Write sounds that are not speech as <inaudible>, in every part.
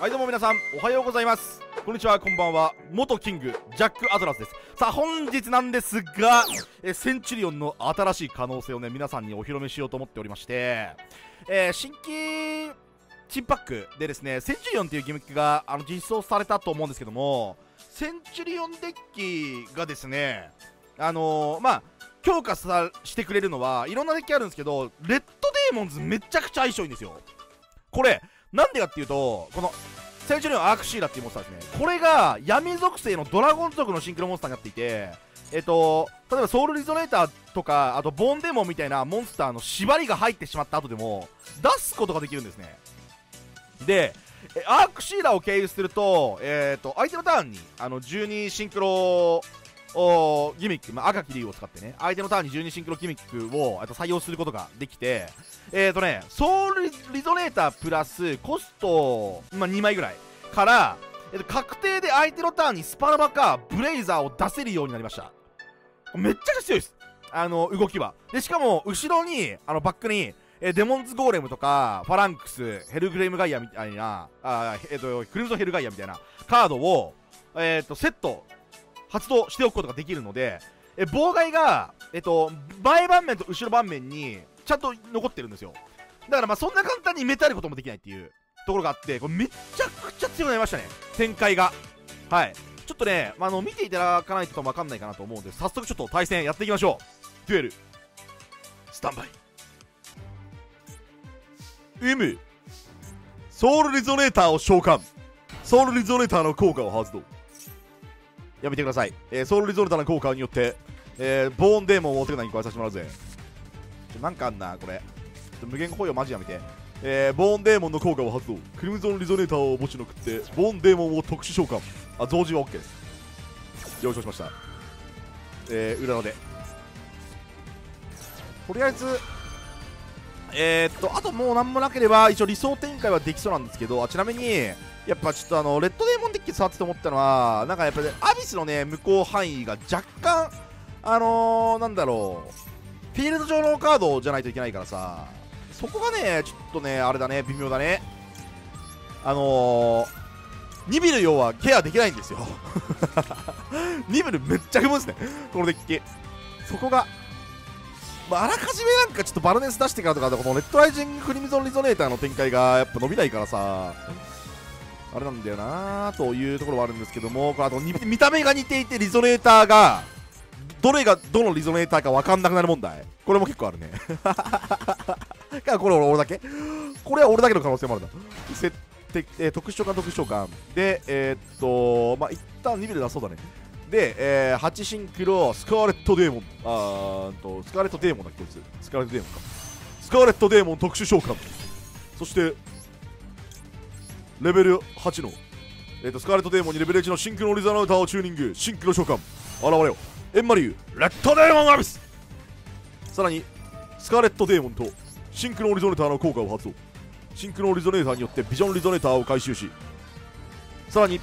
はいどうも皆さんおはようございます。こんにちはこんばんは。元キングジャック・アトラスです。さあ本日なんですがえセンチュリオンの新しい可能性をね皆さんにお披露目しようと思っておりましてえー、新規チンパックでですねセンチュリオンっていうギミックがあの実装されたと思うんですけどもセンチュリオンデッキがですねあのー、まあ強化さしてくれるのはいろんなデッキあるんですけどレッドデーモンズめちゃくちゃ相性いいんですよ。これなんでかっていうとこのセンチュリオンアークシーラっていうモンスターですね。これが闇属性のドラゴン族のシンクロモンスターになっていてえっと例えばソウルリゾネーターとかあとボンデモンみたいなモンスターの縛りが入ってしまった後でも出すことができるんですね。でアークシーラを経由すると,、えーと、相手のターンにあの12シンクロおギミック、まあ、赤き竜を使ってね。相手のターンに12シンクロギミックをと採用することができて。えっ、ー、とねソウルリゾネータープラスコスト、まあ、2枚ぐらいから、えっと、確定で相手のターンにスパラバかブレイザーを出せるようになりました。めっちゃ強いです。あの動きは。でしかも後ろにあのバックにえデモンズゴーレムとかファランクスヘルグレムガイアみたいなあ、えっと、クルーズヘルガイアみたいなカードを、えっとセット発動しておくことができるので、え妨害が、えっと、前盤面と後ろ盤面にちゃんと残ってるんですよ。だからまあそんな簡単にメタることもできないっていうところがあってこれめちゃくちゃ強くなりましたね。展開が。はい。ちょっとね、まあ、の見ていただかないと分かんないかなと思うんで早速ちょっと対戦やっていきましょう。デュエル。スタンバイ。M ソウルリゾネーターを召喚。ソウルリゾネーターの効果を発動。やめてください、えー、ソウルリゾネータの効果によって、えー、ボーンデーモンをお手札に加えさせてもらうぜなんかあんなこれ。無限保養マジやめて。えー、ボーンデーモンの効果を発動。クリムゾンリゾネーターを持ちのくってボーンデーモンを特殊召喚。あ増字は OK です。了承しました。えー、裏ので。とりあえずえー、っとあともう何もなければ一応理想展開はできそうなんですけどあちなみにやっぱちょっとあのレッドデーモンデッキ触ってて思ったのはなんかやっぱり、ね、アビスのね向こう範囲が若干あのー、なんだろうフィールド上のカードじゃないといけないからさそこがねちょっとねあれだね微妙だね。あのー、ニビル要はケアできないんですよ。<laughs> ニビルめっちゃ踏むんですねこのデッキ。そこがまあ、あらかじめなんかちょっとバルネス出してからとかこのレッドライジングクリムゾンリゾネーターの展開がやっぱ伸びないからさ。あれなんだよなというところはあるんですけどもあと見た目が似ていてリゾネーターがどれがどのリゾネーターか分かんなくなる問題。これも結構あるね。<laughs> これ俺だけ？これは俺だけの可能性もあるな。設定、えー、特殊召喚特殊召喚でえー、っとまあ一旦2ビル出そうだね。で、えー、8シンクロスカーレットデーモン。あーとスカーレットデーモンだっけこいつ。スカーレットデーモンか。スカーレットデーモン特殊召喚そしてレベル8の、えーと、スカーレットデーモンにレベル1のシンクロリザナウターをチューニング。シンクロ召喚。現れよ。エンマリュー。レッドデーモンアビス。さらにスカーレットデーモンとシンクロリゾネーターの効果を発動。シンクロリゾネーターによってビジョンリゾネーターを回収し。さらに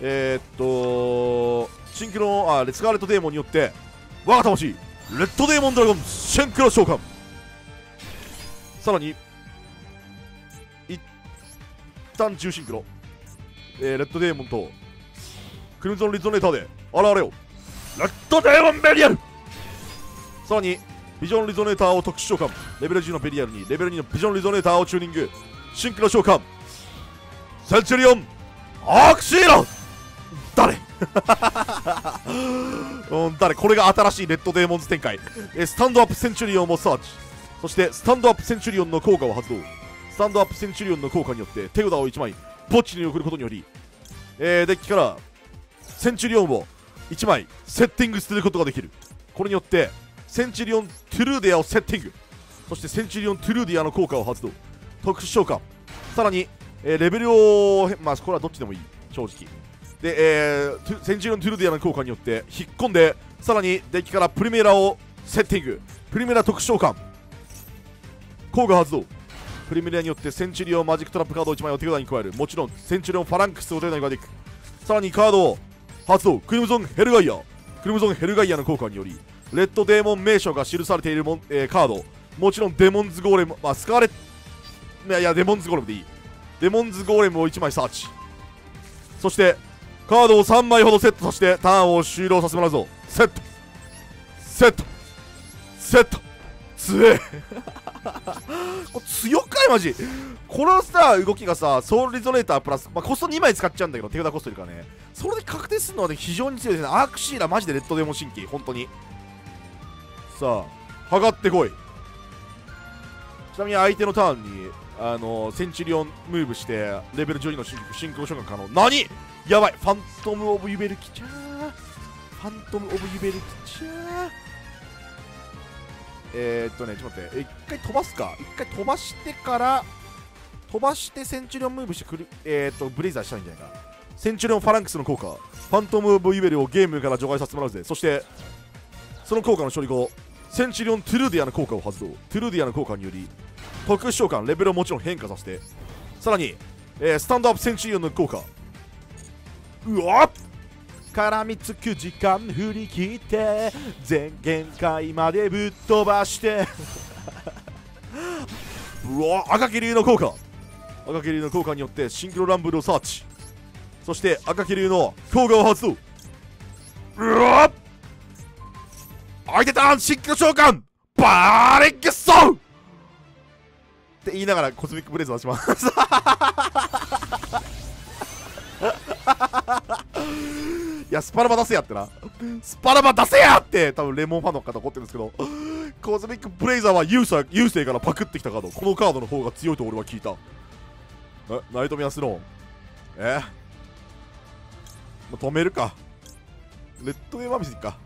えー、っとシンクロあスカーレットデーモンによって我が魂レッドデーモンドラゴンシンクロ召喚。さらに旦重シンクロ、えー、レッドデーモンとクリムゾンリゾネーターで現れよレッドデーモンベリアルさらにビジョンリゾネーターを特殊召喚レベル10のベリアルにレベル2のビジョンリゾネーターをチューニングシンクロ召喚センチュリオンアクシーラ誰うん誰これが新しいレッドデーモンズ展開えスタンドアップセンチュリオンもサーチそしてスタンドアップセンチュリオンの効果を発動スタンドアップセンチュリオンの効果によって手札を1枚墓地に送ることにより、えー、デッキからセンチュリオンを1枚セッティングすることができる。これによってセンチュリオントゥルーディアをセッティング。そしてセンチュリオントゥルーディアの効果を発動。特殊召喚。さらに、えー、レベルをまあこれはどっちでもいい。正直。で、えー、センチュリオントゥルーディアの効果によって引っ込んでさらにデッキからプリメラをセッティング。プリメラ特殊召喚。効果発動。プリメラによってセンチュリオンマジックトラップカードを1枚を手札に加える。もちろんセンチュリオンファランクスを手札に加えていくさらにカードを発動。クリムゾンヘルガイア。クリムゾンヘルガイアの効果によりレッドデーモン名称が記されているもん、えー、カード。もちろんデモンズゴーレム、まあ、スカーレット。いやいやデモンズゴーレムでいい。デモンズゴーレムを1枚サーチ。そしてカードを3枚ほどセットさせてターンを終了させてもらうぞ。セット。セット。セット。強え。<laughs> これ強くない？マジ。このさ動きがさソウルリゾネータープラス、まあ、コスト2枚使っちゃうんだけど手札コストいるからね。それで確定するのは、ね、非常に強いですね。アークシーラマジでレッドデモン神経本当に。さあ測ってこい。ちなみに相手のターンにあのセンチュリオンムーブしてレベル12のシンクロ召喚可能。何？やばい。ファントム・オブ・ユベル来ちゃう。ファントム・オブ・ユベル来ちゃう。えー、っとねちょっと待って。一回飛ばすか。一回飛ばしてから飛ばしてセンチュリオンムーブしてくるえー、っとブレイザーしたいんじゃないか。センチュリオンファランクスの効果。ファントム・オブ・ユベルをゲームから除外させてもらうぜ。そしてその効果の処理後センチュリオン・トゥルーディアの効果を発動。トゥルーディアの効果により特殊召喚レベルをもちろん変化させて。さらに、えー、スタンドアップセンチュリオンの効果。うわっ絡みつく時間振り切って全限界までぶっ飛ばして。<laughs> うわ赤き竜の効果。赤き竜の効果によってシンクロランブルをサーチ。そして赤き竜の効果を発動。うわっ相手ターンシンクロ召喚。バーレッゲッソー。って言いながらコスミックブレイズ出します。やスパラバ出せやってな。スパラバ出せやって多分レモンファンの方怒ってるんですけど。コズミックブレイザーは優勢優勢からパクってきたカード。このカードの方が強いと俺は聞いた。えナイトミアスローン。え？止めるか。レッドウェーブアビスか。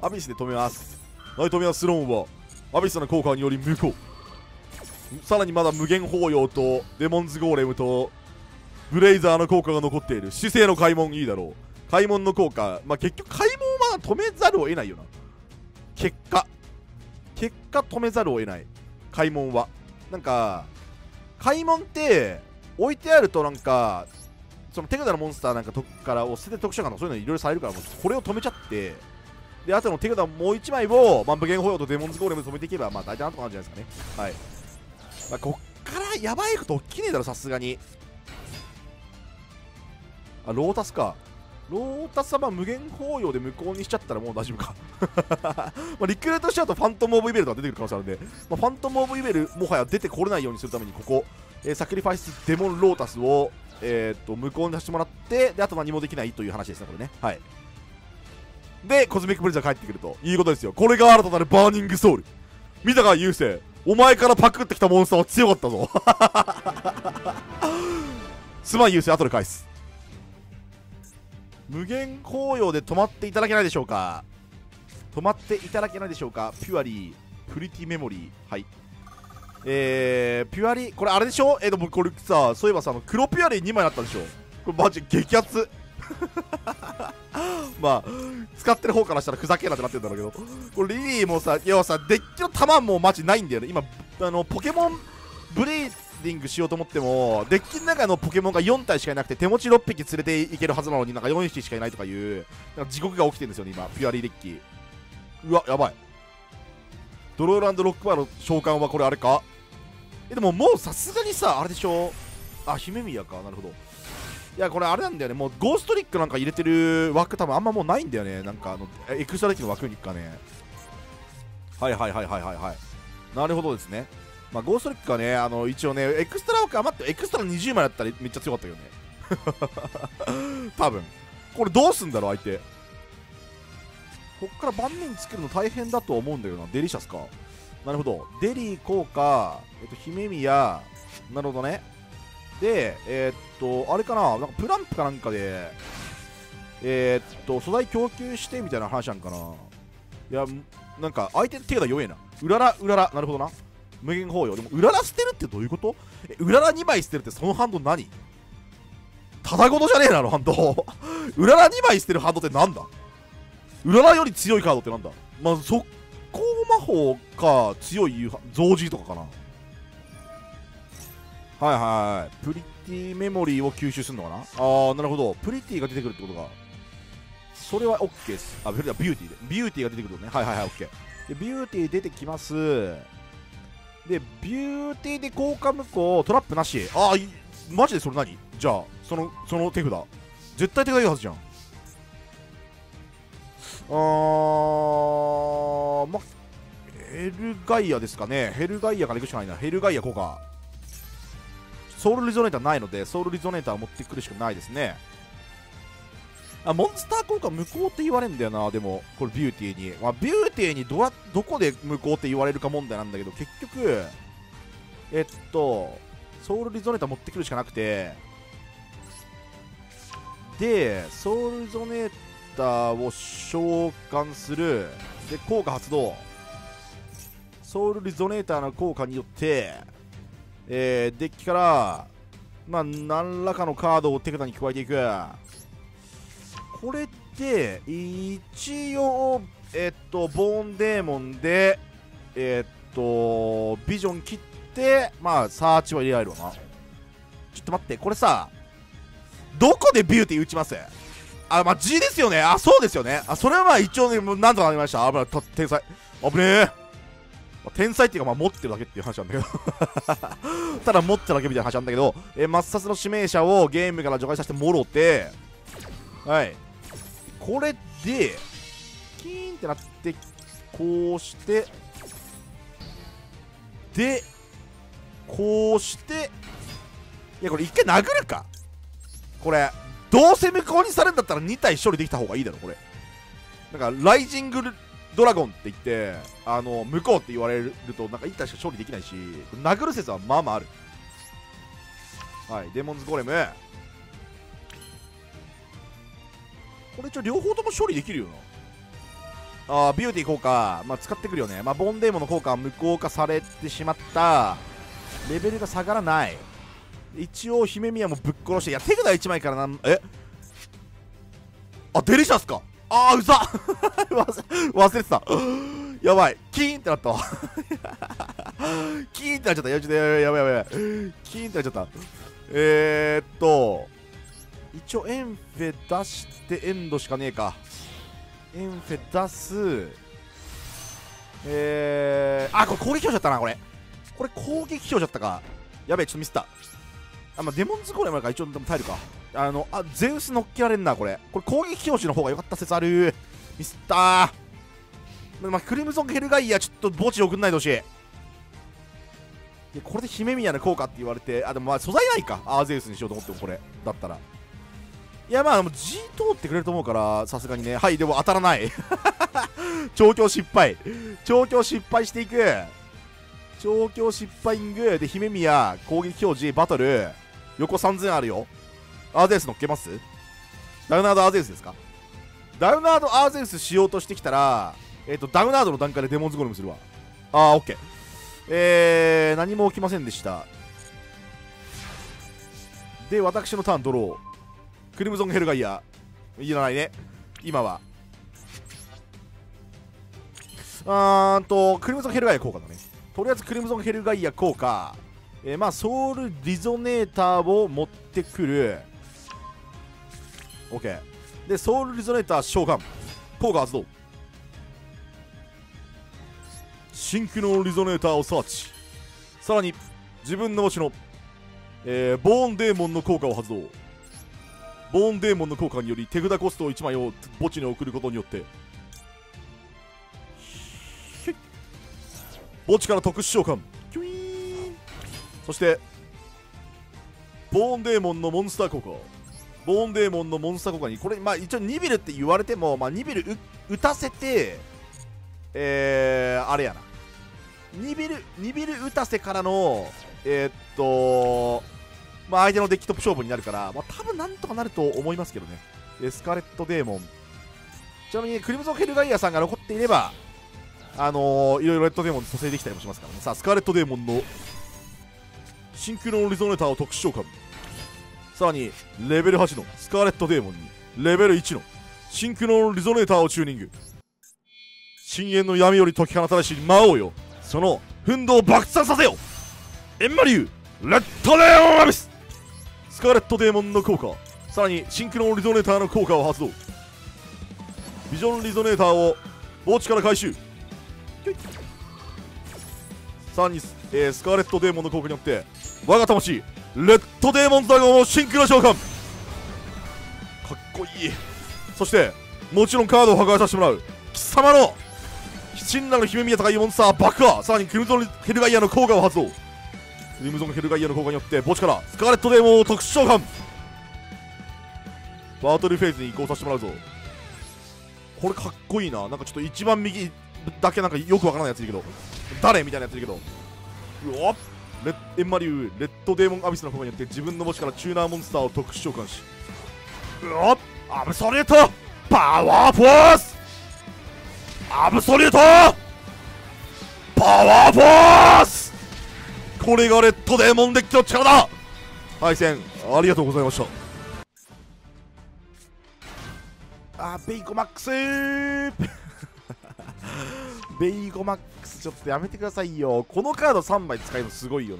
アビスで止めます。ナイトミアスローンはアビスの効果により無効。さらにまだ無限包容とデモンズゴーレムとブレイザーの効果が残っている。姿勢の開門いいだろう。開門の効果。まあ結局開門は止めざるを得ないよな。結果。結果止めざるを得ない。開門は。なんか開門って置いてあるとなんかその手札のモンスターなんかとからを捨てて特殊感とかそういうのいろいろされるからもうこれを止めちゃって。であとの手札もう1枚を、まあ、無限保養とデモンズゴーレム止めていけばまあ大体なんとかなるんじゃないですかね。はい、まあ、こっからやばいこと起きねえだろさすがに。あロータスか。ロータスは無限包容で無効にしちゃったらもう大丈夫か。<laughs> まあリクルートしちゃうとファントム・オブ・ユベルとか出てくる可能性あるんで、まあ、ファントム・オブ・ユベルもはや出てこれないようにするためにここ、えー、サクリファイスデモン・ロータスを、えー、っと無効にさせてもらってであと何もできないという話ですねこれね。はい。でコズミックブレイザー帰ってくると。いうことですよ。これが新たなるバーニングソウル。見たか遊星お前からパクってきたモンスターは強かったぞ。<laughs> すまん遊星後で返す。無限泡影で止まっていただけないでしょうか？止まっていただけないでしょうか？ピュアリープリティメモリーはい。えー、ピュアリーこれあれでしょ？えー、でもこれさそういえばさあの黒ピュアリー2枚あったでしょ？これマジ激アツ。<laughs> まあ使ってる方からしたらふざけんなってなってるんだろうけど。これリリーもさ要はさデッキの弾もマジないんだよね。今あのポケモンブレイディングしようと思ってもデッキの中のポケモンが4体しかいなくて手持ち6匹連れていけるはずなのになんか4匹しかいないとかいうなんか地獄が起きてるんですよね今ピュアリーデッキ。うわやばい。ドローランドロックバーの召喚はこれあれかえでももうさすがにさあれでしょ？あ姫宮か。なるほど。いやこれあれなんだよね。もうゴーストリックなんか入れてる枠多分あんまもうないんだよね。なんかあのエクストラデッキの枠にかね。はいはいはいはいはいはい。なるほどですね。まあ、ゴーストリックはね、あの一応ね、エクストラ枠余ってエクストラ20枚だったらめっちゃ強かったけどね。<laughs> 多分。これどうすんだろう、相手。こっから盤面作るの大変だと思うんだけどな。デリシャスか。なるほど。デリー効果、えっと、姫宮、なるほどね。で、えー、っと、あれかな、なんかプランプかなんかで、えー、っと、素材供給してみたいな話なんかな。いや、なんか相手手が弱えな。うらら、うらら、なるほどな。無限包容でもうらら捨てるってどういうこと？うらら2枚捨てるってそのハンド何？ただごとじゃねえなあのハンド。<laughs> うらら2枚捨てるハンドってなんだ？うららより強いカードってなんだ？まあ速攻魔法か強い増 Gとかかな。はいはいプリティメモリーを吸収するのかな？ああなるほど。プリティが出てくるってことか。それは OK です。あビューティーで。ビューティーが出てくるね。はいはいはい OK でビューティー出てきます。でビューティーで効果無効トラップなし。ああマジでそれ何？じゃあそのその手札。絶対手札いいはずじゃん。あーまヘルガイアですかね。ヘルガイアから行くしかないな。ヘルガイア効果。ソウルリゾネーターないのでソウルリゾネーターを持ってくるしかないですね。あモンスター効果無効って言われるんだよなでもこれビューティーに、まあ、ビューティーにどどこで無効って言われるか問題なんだけど結局えっとソウルリゾネーター持ってくるしかなくて。でソウルリゾネーターを召喚する。で効果発動。ソウルリゾネーターの効果によって、えーデッキからまあ何らかのカードを手札に加えていく。これって一応えっとボーンデーモンでえっとビジョン切ってまあサーチは入れられるわな。ちょっと待ってこれさどこでビューティー打ちます？あまあ G ですよね。あそうですよね。あそれはまあ一応ねもう何とかなりました。危ない天才。危ねえ。天才っていうかまあ持ってるだけっていう話なんだけど。<laughs> ただ持ってるだけみたいな話なんだけど、えー、抹殺の指名者をゲームから除外させてもろてはい。これでキーンってなってこうしてでこうしていやこれ一回殴るか。これどうせ無効にされるんだったら2体処理できた方がいいだろこれ。なんかライジングドラゴンって言ってあの無効って言われるとなんか1体しか処理できないし殴る説はまあまあある。はいデモンズゴレム。これ一応両方とも処理できるよな。あービューティー効果、まあ、使ってくるよね、まあ、ボンデーモの効果は無効化されてしまった。レベルが下がらない。一応姫宮もぶっ殺して。いや手札1枚からなんえ？あデリシャスか。あーうざ。<laughs> 忘忘れてた。やばい。キーンってなった <laughs> キーンってなっちゃった。やちょっとやばいやばいやばい。キーンってなっちゃった。えー、っと一応エンフェ出してエンドしかねえか。エンフェ出す。えー、あこれ攻撃表だったなこれ。これ攻撃表だったか。やべえちょっとミスった。あまあデモンズゴーレムだから一応でも耐えるか。あのあゼウス乗っけられんなこれ。これ攻撃表示の方が良かった説ある。ミスったー。まあクリムゾンヘルガイアちょっと墓地送んないでほしい。いやこれで姫宮の効果って言われて。あでもまあ素材ないか。アーゼウスにしようと思ってもこれ。だったら。いやまあでも G 通ってくれると思うからさすがにね。はいでも当たらない。<laughs> 調教失敗。調教失敗していく。調教失敗ング。で姫宮攻撃表示バトル。横3000あるよ。アーゼウス乗っけます？ダウナードアーゼウスですか？ダウナードアーゼウスしようとしてきたらえっ、とダウナードの段階でデモンズゴレムするわ。あーオッケー。えー、何も起きませんでした。で私のターンドロー。クリムゾンヘルガイア。いらないね。今は。あーんとクリムゾンヘルガイア効果だねとりあえずクリムゾンヘルガイア効果えー、まあソウルリゾネーターを持ってくる。OK でソウルリゾネーター召喚効果発動新機能リゾネーターをサーチ。さらに自分の墓地の、えーボーンデーモンの効果を発動。ボーンデーモンの効果により手札コストを1枚を墓地に送ることによって墓地から特殊召喚。キュイーンそしてボーンデーモンのモンスター効果。ボーンデーモンのモンスター効果にこれまあ一応ニビルって言われてもまあニビル打打たせてえー、あれやな。ニビルニビル打たせからのえー、っとまあ相手のデッキトップ勝負になるからまあ多分なんとかなると思いますけどね。えースカレットデーモン。ちなみにクリムゾンヘルガイアさんが残っていればあのー、いろいろレッドデーモン蘇生できたりもしますからね。さあスカーレットデーモンのシンクロンリゾネーターを特殊召喚。さらにレベル8のスカーレットデーモンにレベル1のシンクロンリゾネーターをチューニング。深淵の闇より解き放たれし魔王よ。その奮闘を爆散させよ。エンマリュウレッドレオンアビス。スカーレットデーモンの効果。さらにシンクロンリゾネーターの効果を発動。ビジョンリゾネーターを墓地から回収。さらに、えースカーレットデーモンの効果によって我が魂レッドデーモンズドラゴンをシンクロ召喚。かっこいい。そしてもちろんカードを破壊させてもらう。貴様の真なる姫宮高いモンスター爆破さらにクリムゾンヘルガイアの効果を発動。リムゾンヘルガイアの効果によって墓地からスカーレットデーモンを特殊召喚。バトルフェーズに移行させてもらうぞ。これかっこいいな。なんかちょっと一番右だけなんかよくわからないやついるけど。誰みたいなやついるけど。うわっ。レッエンマリュウレッドデーモンアビスの効果によって自分の墓地からチューナーモンスターを特殊召喚し。うわっ。アブソリュート!パワーフォース!アブソリュート!パワーフォース!これがレッドデーモンデッキの力だ。対戦ありがとうございました。あベイコマックス。<laughs> ベイゴマックスちょっとやめてくださいよ。このカード3枚使えるのすごいよ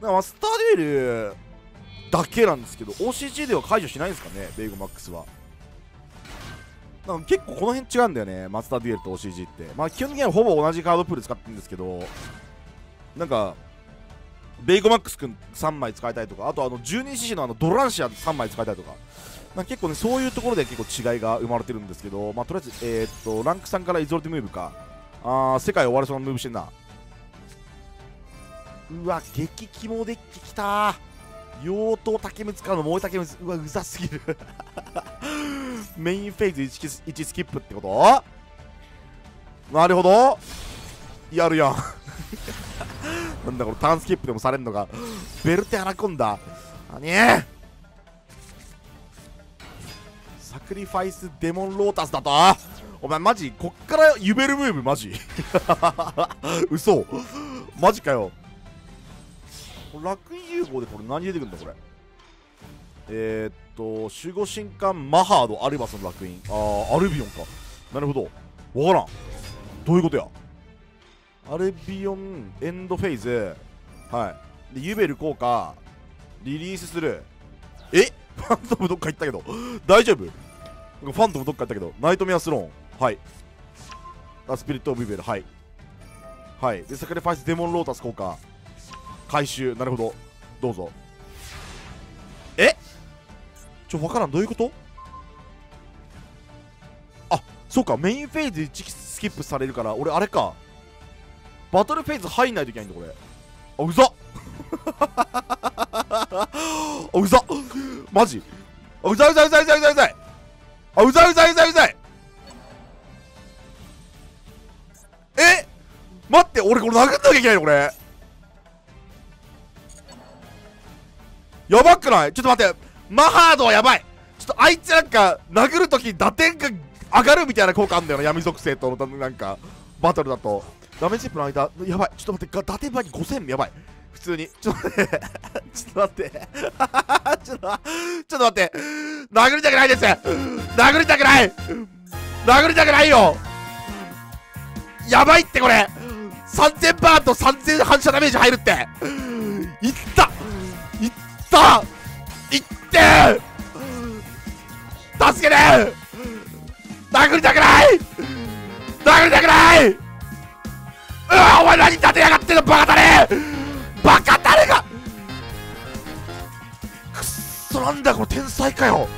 な。だからスターデュエルだけなんですけど OCG では解除しないんですかねベイゴマックスは。なんか結構この辺違うんだよねマスターデュエルと OCG って。まあ基本的にはほぼ同じカードプール使ってるんですけど。なんかベイゴマックスくん3枚使いたいとかあとあの12獅子のあのドランシア3枚使いたいとか。まあ、結構ねそういうところで結構違いが生まれてるんですけど、まあ、とりあえず、えー、っとランク3からイゾルティムーブか。あー世界終わりそうなムーブしてんな。うわ激肝デッキきた。妖刀竹光からの燃え竹光うわうざすぎる。<laughs> メインフェーズ 1, 1スキップってこと？なるほど。やるやん。<laughs> なんだこれターンスキップでもされんのかベルテアナコンダ。何？サクリファイスデモンロータスだと？お前マジ？こっからユベルムーブ？マジ？<laughs> 嘘。マジかよ。楽融合でこれ何出てくんだこれ？えー、っと守護神官マハードアルバスの楽園あーアルビオンか。なるほど。わからん。どういうことや？アルビオンエンドフェイズ。はい。でユベル効果リリースする。え？ファントムどっか行ったけど。大丈夫？ファントムどっか行ったけど。ナイトメアスローン。はい。あスピリット・オブ・イベルはい。はい。でサクリファイスデモンロータス効果。回収。なるほど。どうぞ。え？ちょ分からん。どういうこと？あそうか。メインフェーズ1スキップされるから。俺あれか。バトルフェーズ入んないといけないんだこれ。あうざ <laughs> あうざマジ。あうざうざうざうざうざうざあうざいうざうざうざえ？待って俺これ殴んなきゃいけないのこれ。やばくない？ちょっと待って。マハードはやばい。ちょっとあいつなんか殴るとき打点が上がるみたいな効果あんだよな闇属性とのなんかバトルだと。ダメージップの間やばい。ちょっと待って打点倍に5000やばい。普通に。ちょっと待って。<laughs> ちょっと待って。ちょっとちょっと待って。殴りたくないです。殴りたくない。殴りたくないよ。やばいってこれ。3000バーンと3000反射ダメージ入るって。いった。いった。いって。助けて。殴りたくない。殴りたくない。わお前何立てやがってんのバカタレ。バカタレが。くっそなんだこの天才かよ。